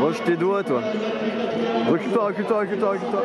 Roche tes doigts, toi. Recule-toi, recule-toi, recule-toi, recule-toi.